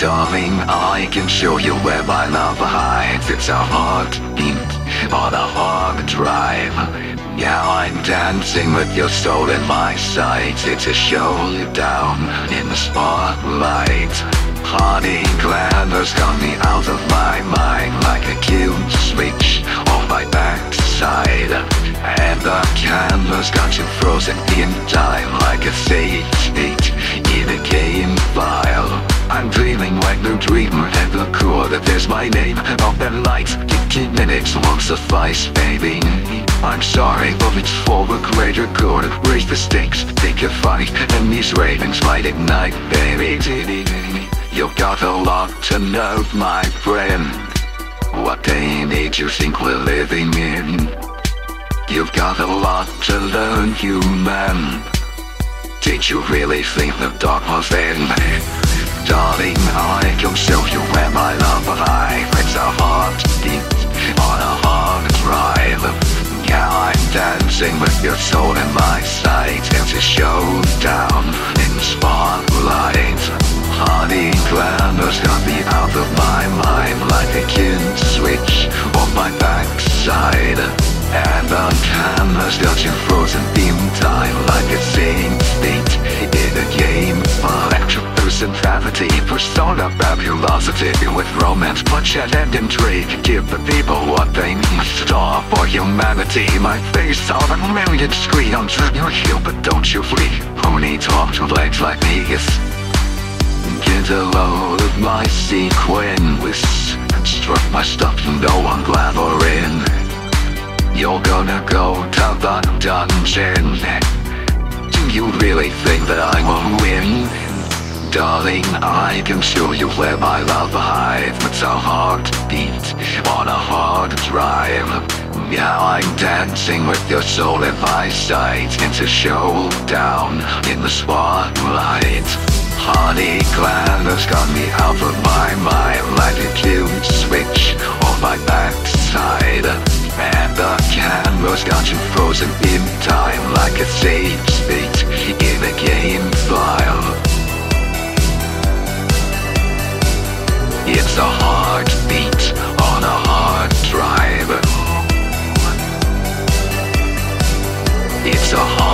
Darling, I can show you where my love hides. It's a heartbeat on a hard drive. Yeah, I'm dancing with your soul in my sights. It's a showdown in the spotlight. Honey, glamour's got me out of my mind like a cute switch on my backside. And the camera's got you frozen in time like a stage dreamer and the core that there's my name. On the lights 15 minutes won't suffice baby. I'm sorry but it's for a greater good. Raise the stakes, take a fight. And these ravens might ignite baby. You've got a lot to know my friend. What age you think we're living in. You've got a lot to learn human. Did you really think the dark was end? Darling, I can show you where my love lies It's a heartbeat on a hard drive. Yeah, I'm dancing with your soul in my sight It's a showdown in spotlight. Honey, glamour's got me out of my mind. Like a kid switch on my backside. And the camera's got you frozen Personality, persona, fabulosity With romance, bloodshed and intrigue. Give the people what they need Star for humanity. My face on a million screens You're but don't you flee. Pony talk to legs like these Get a load of my sequence Struck my stuff know I'm glamoring You're gonna go to the dungeon. Do you really think that I will win? Darling, I can show you where my love hides It's a heartbeat on a hard drive. Yeah, I'm dancing with your soul in my sight a showdown in the spotlight. Honey, glamour's got me out of my mind. Cute switch on my backside. And the camera's got you frozen in time Like a save 就好。